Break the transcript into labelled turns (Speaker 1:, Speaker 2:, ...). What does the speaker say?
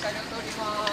Speaker 1: 車両通ります。